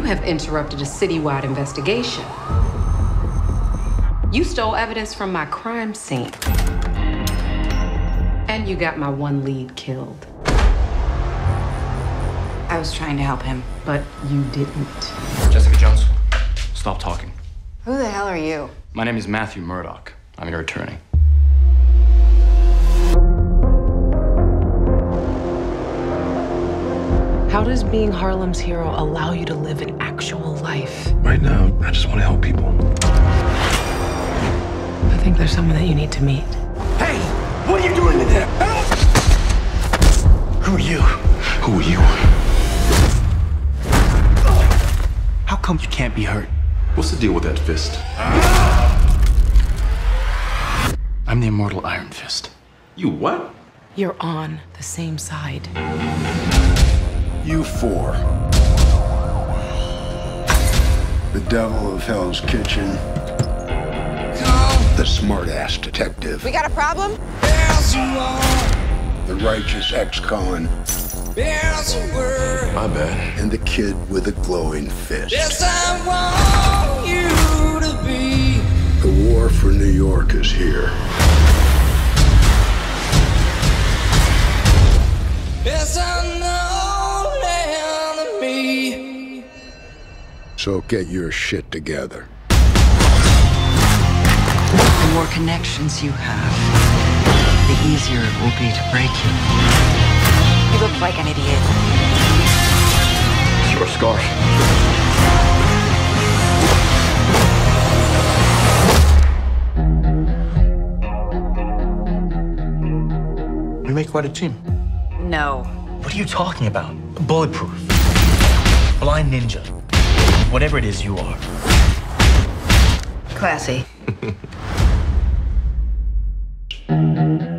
You have interrupted a citywide investigation. You stole evidence from my crime scene. And you got my one lead killed. I was trying to help him. But you didn't. Jessica Jones, stop talking. Who the hell are you? My name is Matthew Murdock. I'm your attorney. How does being Harlem's hero allow you to live an actual life? Right now, I just want to help people. I think there's someone that you need to meet. Hey, what are you doing in there? Who are you? Who are you? How come you can't be hurt? What's the deal with that fist? I'm the immortal Iron Fist. You what? You're on the same side. You four. The devil of Hell's Kitchen. The smartass detective. We got a problem? The righteous ex-con. My bad. And the kid with a glowing fist. The war for New York is here. So get your shit together. The more connections you have, the easier it will be to break you. You look like an idiot. It's your scarf. We make quite a team. No. What are you talking about? Bulletproof. Blind ninja. Whatever it is you are. Classy.